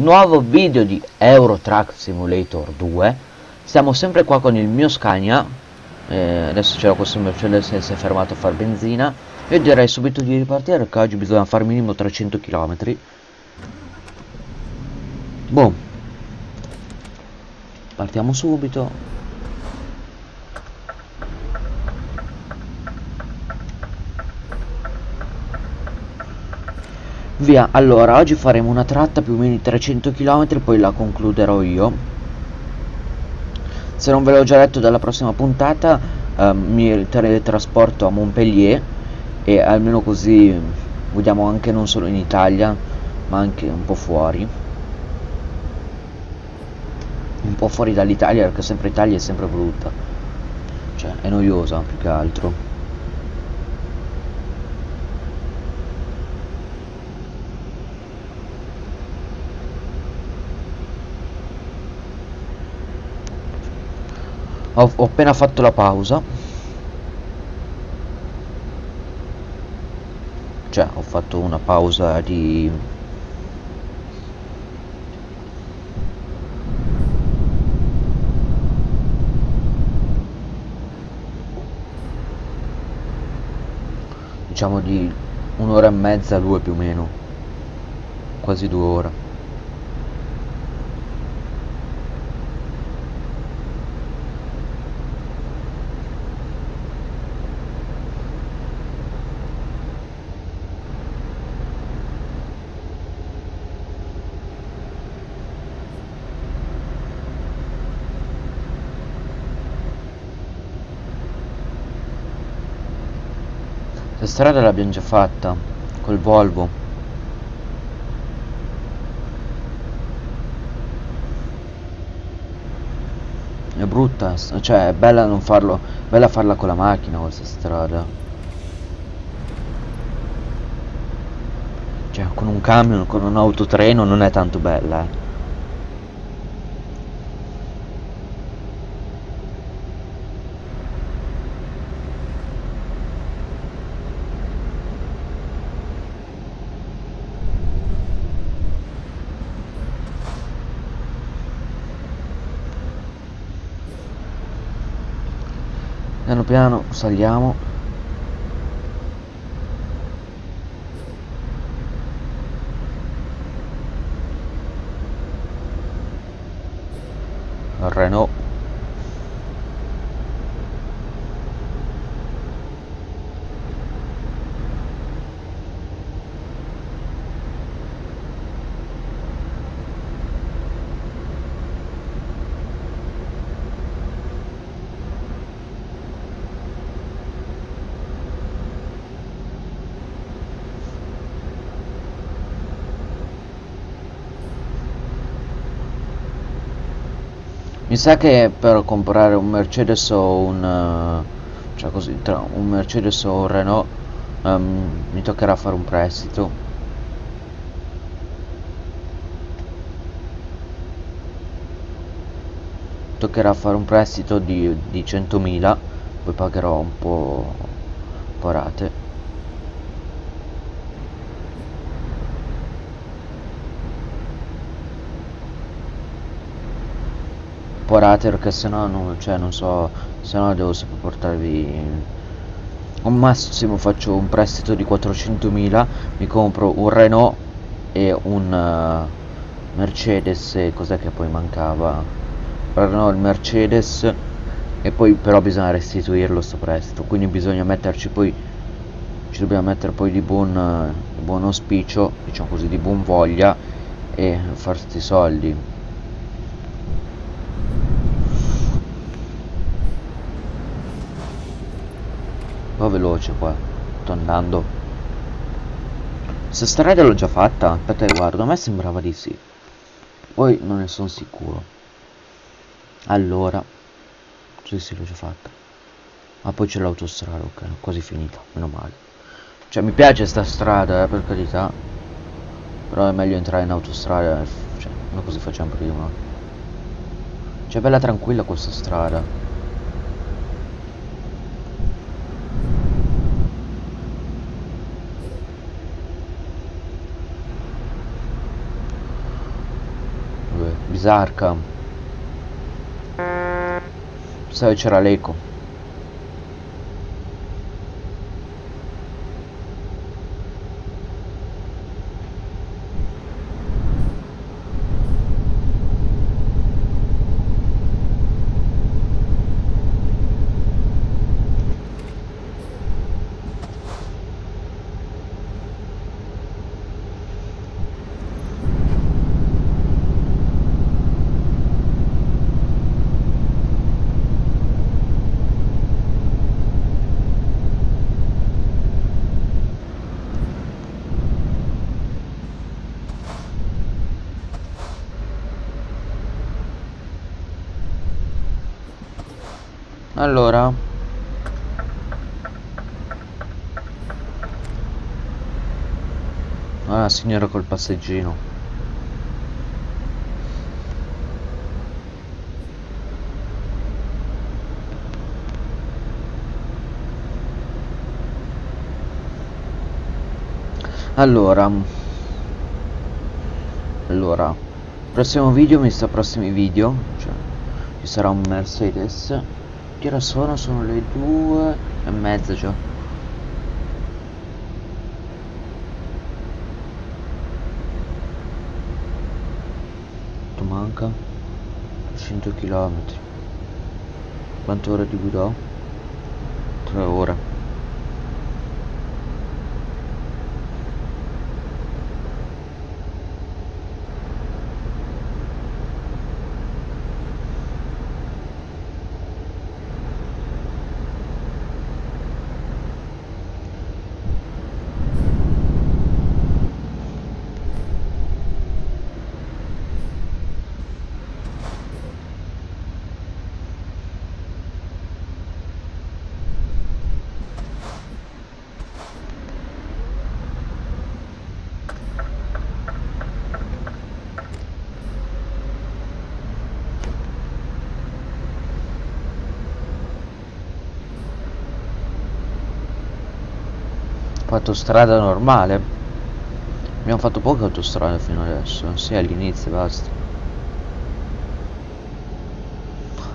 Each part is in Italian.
nuovo video di Euro Truck Simulator 2 Siamo sempre qua con il mio Scania. Eh, Adesso c'era questo Mercedes che si è fermato a fare benzina. Io direi subito di ripartire perché oggi bisogna fare minimo 300 km Boom. Partiamo subito Via, allora, oggi faremo una tratta più o meno di 300 km, poi la concluderò io. Se non ve l'ho già detto dalla prossima puntata, eh, mi teletrasporto a Montpellier e almeno così vediamo anche non solo in Italia, ma anche un po' fuori. Un po' fuori dall'Italia, perché sempre Italia è sempre brutta. Cioè, è noiosa più che altro. Ho, ho appena fatto la pausa. Cioè ho fatto una pausa di diciamo di un'ora e mezza due più o meno. Quasi due ore La strada l'abbiamo già fatta, col Volvo. È brutta, cioè è bella non farlo, bella farla con la macchina questa strada. Cioè con un camion, con un autotreno non è tanto bella, eh. Piano piano saliamo Renault Mi sa che per comprare un Mercedes o un... Uh, cioè così, un Mercedes o un Renault um, mi toccherà fare un prestito. Toccherà fare un prestito di, di 100.000, poi pagherò un po', un po' rate. porate perché sennò non, cioè, non so, se no devo sempre portarvi un massimo faccio un prestito di 400.000 mi compro un Renault e un uh, Mercedes cos'è che poi mancava Renault il Mercedes e poi però bisogna restituirlo sto prestito quindi bisogna metterci poi ci dobbiamo mettere poi di buon, di buon auspicio diciamo così di buon voglia e farsi soldi va veloce qua sto andando questa strada l'ho già fatta. Aspetta che guardo a me sembrava di sì. Poi non ne sono sicuro. Allora sì sì l'ho già fatta. Ma poi c'è l'autostrada ok quasi finita meno male. Cioè mi piace sta strada eh, per carità. Però è meglio entrare in autostrada cioè non così facciamo prima. Cioè bella tranquilla questa strada Bizarka. Vse včeraj rekel. Allora? Ah signora col passeggino. Allora. Allora Prossimo video mi sta prossimi video Cioè Ci sarà un Mercedes che ora sono? Sono le due e mezza già. Quanto manca? 100 km. Quante ore di guida 3 ore. Fatto strada normale. Abbiamo fatto poche autostrade fino adesso sì all'inizio basta.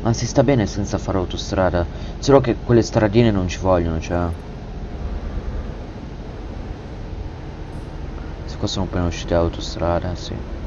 Ma si sta bene senza fare autostrada. Solo che quelle stradine non ci vogliono cioè. Se qua sono appena uscite autostrada sì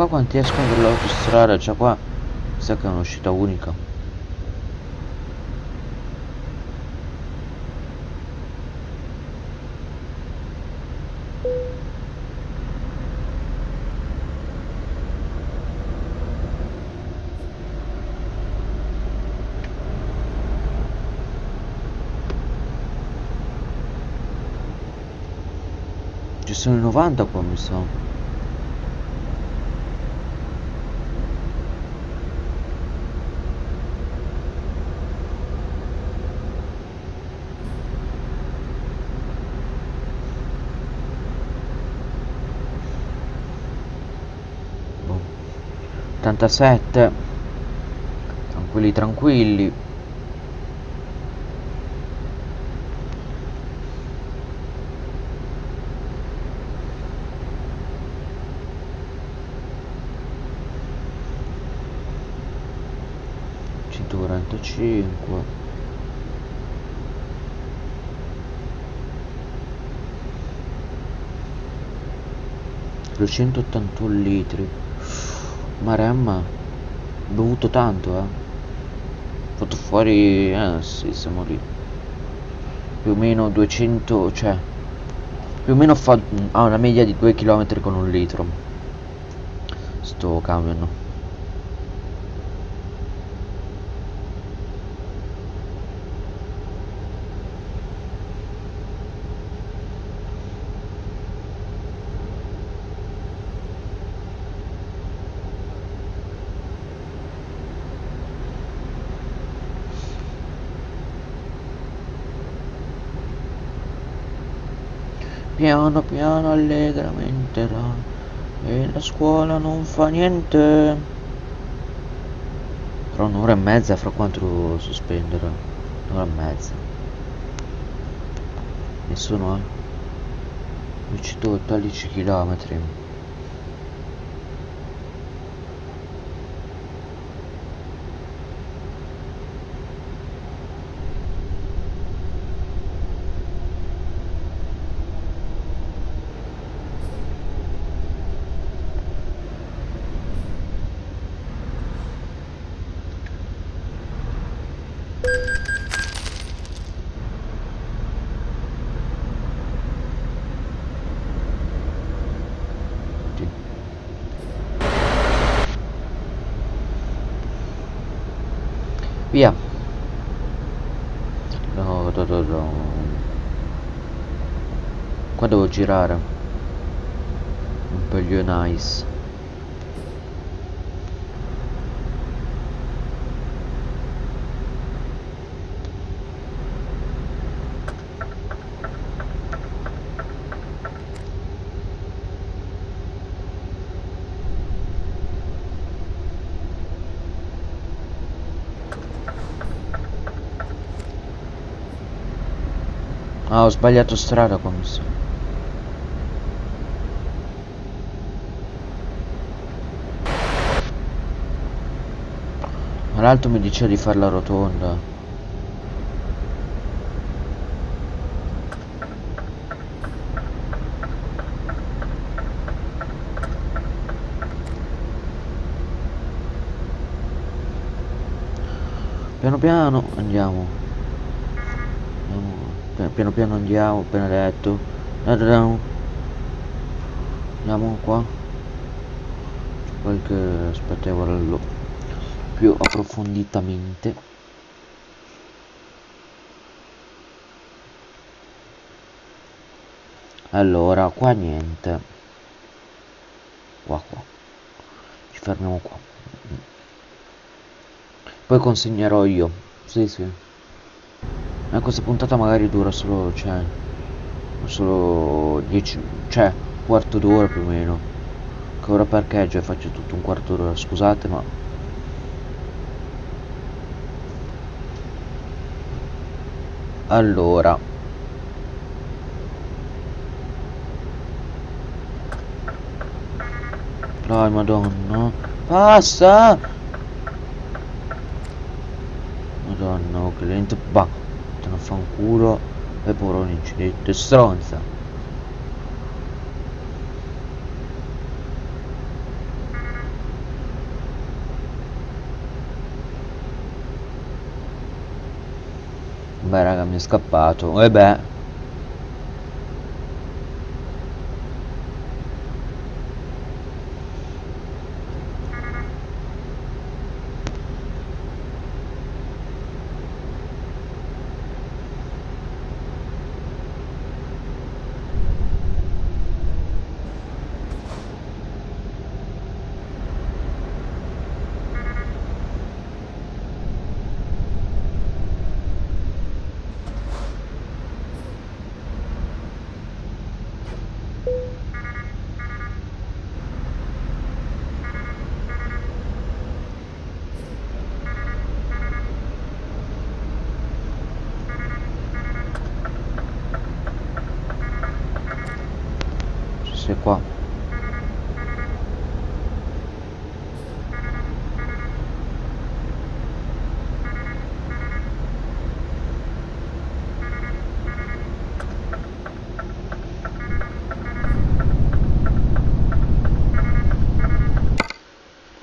qua quanti escono dall'autostrada cioè qua. Sa che è un'uscita unica. Ci sono i 90 qua mi sa 87 tranquilli tranquilli. Centoquarantacinque duecentottantuno litri maremma bevuto tanto eh. Fatto fuori eh sì siamo lì. Più o meno 200 cioè più o meno fa ha una media di 2 km con un litro sto camion piano piano allegramente e la scuola non fa niente. Tra un'ora e mezza fra quanto lo un'ora e mezza. E sono a 214 chilometri Sì. Via. No, no, no, no. Qua devo girare. Un gli nice. Ah, ho sbagliato strada qua mi l'altro mi diceva di fare la rotonda. Piano piano andiamo. Andiamo. Pi- Piano piano andiamo, appena detto. Andiamo. Qua. C'è qualche aspetta guardarlo più approfonditamente. Allora, qua niente. Qua qua. Ci fermiamo qua. Poi consegnerò io. Sì, sì. Eh, questa puntata magari dura solo, cioè, solo 10, cioè, quarto d'ora più o meno. Che ora parcheggio e faccio tutto un quarto d'ora, scusate, ma... Allora. Dai, madonna. Passa! Madonna, oh, che lento. Bah, te ne fa un culo. E un incidente. Stronza. Beh, raga, mi è scappato. E beh. Ci sei qua.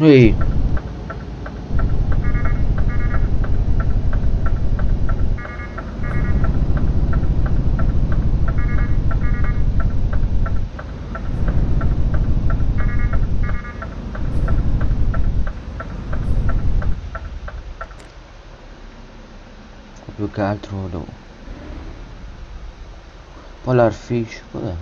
Ehi. Più che altro devo... Polar fish, cos'è?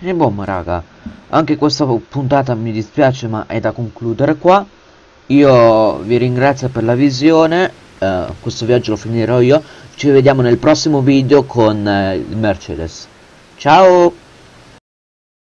E boh raga anche questa puntata mi dispiace ma è da concludere qua. Io vi ringrazio per la visione eh, questo viaggio lo finirò io. Ci vediamo nel prossimo video con eh, il Mercedes. Ciao